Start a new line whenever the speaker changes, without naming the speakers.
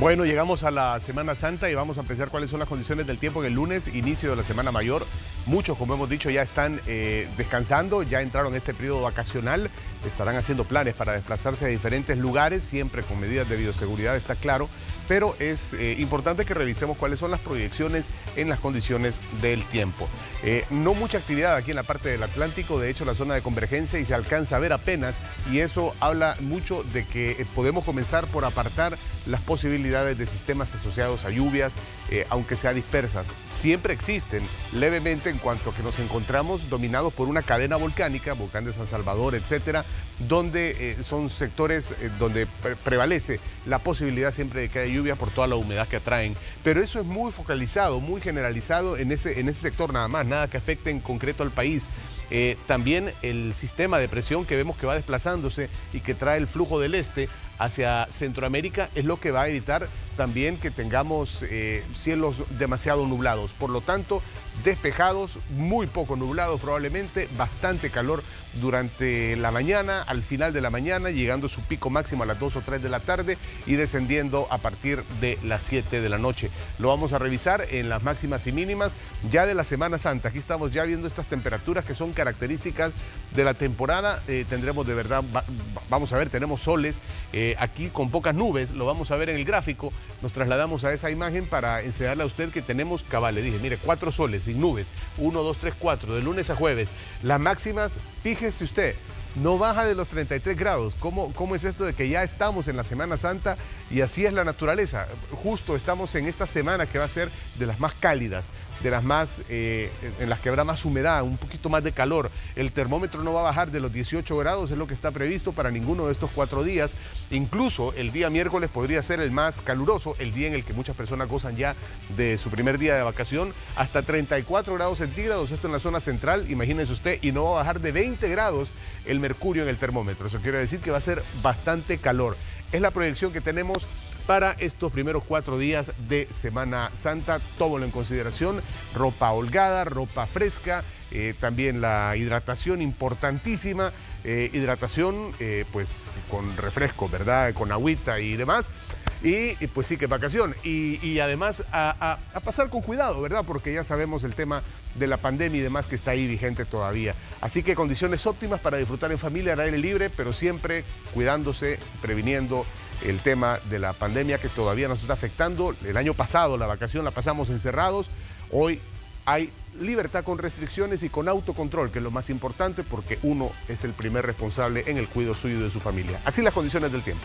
Bueno, llegamos a la Semana Santa y vamos a empezar cuáles son las condiciones del tiempo en el lunes, inicio de la Semana Mayor. Muchos, como hemos dicho, ya están eh, descansando, ya entraron en este periodo vacacional, estarán haciendo planes para desplazarse a diferentes lugares, siempre con medidas de bioseguridad, está claro, pero es eh, importante que revisemos cuáles son las proyecciones en las condiciones del tiempo. Eh, no mucha actividad aquí en la parte del Atlántico, de hecho la zona de convergencia y se alcanza a ver apenas y eso habla mucho de que podemos comenzar por apartar las posibilidades de sistemas asociados a lluvias, eh, aunque sea dispersas. Siempre existen levemente en cuanto que nos encontramos dominados por una cadena volcánica, volcán de San Salvador, etcétera, donde eh, son sectores eh, donde prevalece la posibilidad siempre de que haya lluvia por toda la humedad que atraen. Pero eso es muy focalizado, muy generalizado en ese, en ese sector nada más, nada que afecte en concreto al país. también el sistema de presión que vemos que va desplazándose y que trae el flujo del este hacia Centroamérica es lo que va a evitar también que tengamos eh, cielos demasiado nublados. Por lo tanto, despejados, muy poco nublados probablemente, bastante calor durante la mañana, al final de la mañana, llegando a su pico máximo a las 2 o 3 de la tarde y descendiendo a partir de las 7 de la noche. Lo vamos a revisar en las máximas y mínimas ya de la Semana Santa. Aquí estamos ya viendo estas temperaturas que son características de la temporada. Eh, tendremos de verdad, vamos a ver, tenemos soles. Eh, eh, aquí con pocas nubes, lo vamos a ver en el gráfico, nos trasladamos a esa imagen para enseñarle a usted que tenemos cabal, le dije, mire, cuatro soles sin nubes, uno, dos, tres, cuatro, de lunes a jueves. Las máximas, fíjese usted, no baja de los 33 grados. ¿Cómo, ¿Cómo es esto de que ya estamos en la Semana Santa y así es la naturaleza? Justo estamos en esta semana que va a ser de las más cálidas, de las más, eh, en las que habrá más humedad, un poquito más de calor. El termómetro no va a bajar de los 18 grados, es lo que está previsto para ninguno de estos cuatro días. Incluso el día miércoles podría ser el más caluroso, el día en el que muchas personas gozan ya de su primer día de vacación, hasta 34 grados centígrados, esto en la zona central, imagínense usted, y no va a bajar de 20 grados el mercurio en el termómetro. Eso quiere decir que va a ser bastante calor. Es la proyección que tenemos para estos primeros cuatro días de Semana Santa. Tómalo en consideración, ropa holgada, ropa fresca, eh, también la hidratación importantísima, eh, hidratación eh, pues con refresco, ¿verdad? Con agüita y demás. Y, pues sí, que vacación. Y, además a, pasar con cuidado, ¿verdad? Porque ya sabemos el tema de la pandemia y demás que está ahí vigente todavía. Así que condiciones óptimas para disfrutar en familia, al aire libre, pero siempre cuidándose, previniendo el tema de la pandemia que todavía nos está afectando. El año pasado la vacación la pasamos encerrados, hoy hay libertad con restricciones y con autocontrol, que es lo más importante porque uno es el primer responsable en el cuidado suyo y de su familia. Así las condiciones del tiempo.